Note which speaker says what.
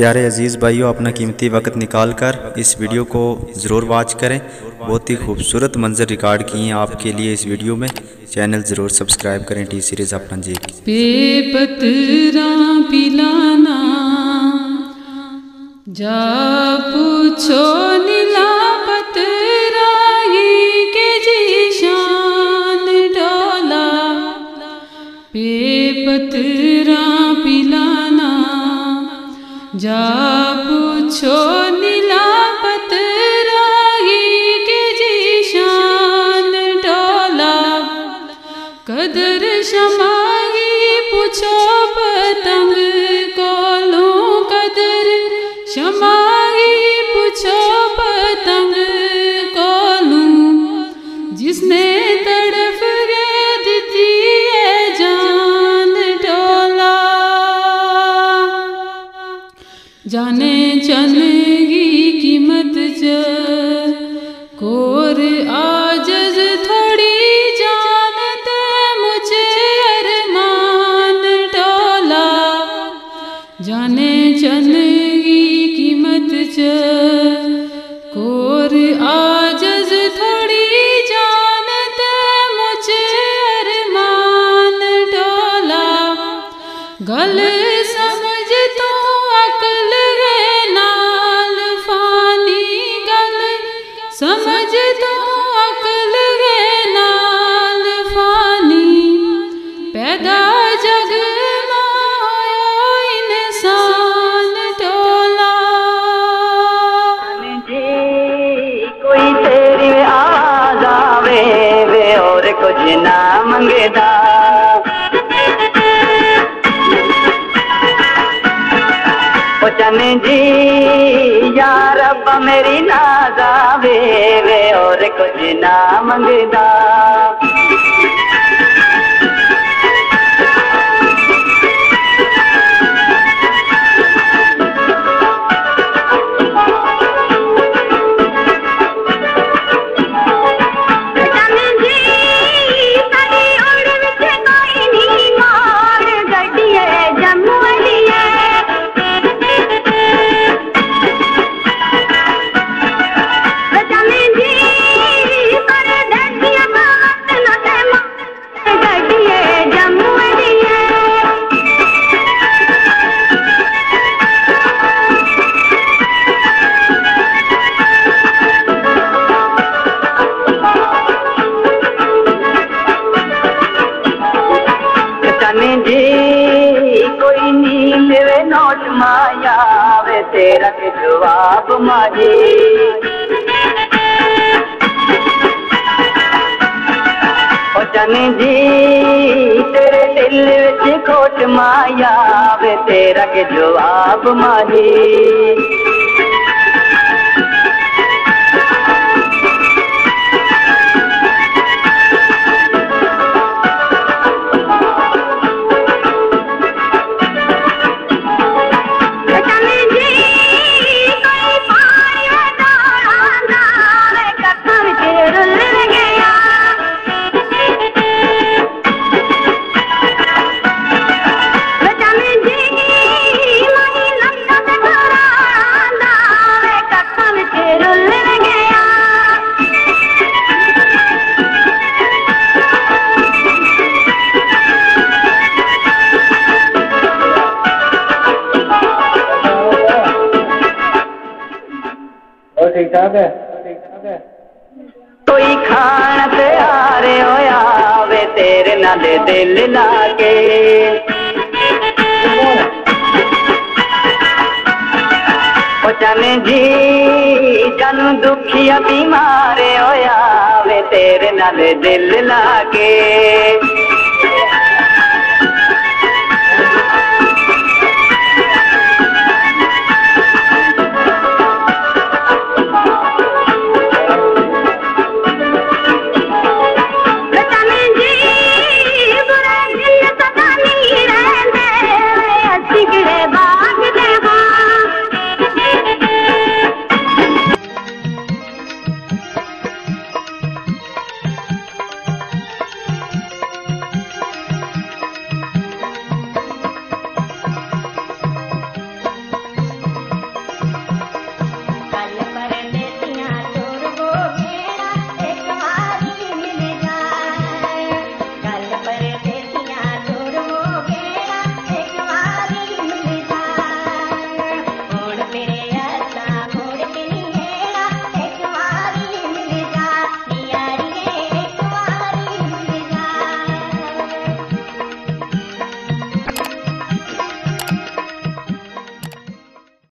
Speaker 1: प्यारे अज़ीज़ भाइयों, अपना कीमती वक्त निकाल कर इस वीडियो को ज़रूर वॉच करें। बहुत ही खूबसूरत मंजर रिकॉर्ड किए हैं आपके लिए इस वीडियो में। चैनल ज़रूर सब्सक्राइब करें टी सीरीज़ अपना जी।
Speaker 2: पिलाना, जा पूछो जा पूछो नीला पतरा ये के जीशान डोला कदर शमाई पूछो पतंग कोलू कदर। शमाई पूछो पतंग कोलू जिसने चन की कीमत च कोर आजज थोड़ी जानते मुझे अरमान डोला। गल समझ तो अकल है नाल, फानी गल समझ तो अकल है नाल, फानी। पैदा
Speaker 3: योजना मंगेदा। चने जी यार मेरी नाज़ा वे वे और कुछ ना मंगदा। चन जी कोई नी मेरे नोट माया वे तेरा के जवाब माजी ओ चन जी तेरे दिल विच खोट माया वे तेरा के जवाब माजी
Speaker 4: ठीक ठाक है है
Speaker 3: कोई खान ते आ रे होया वे तेरे नाल दिल लागे। ओ चन जी, जन दुखिया बीमार होया वे तेरे नाल दिल लागे।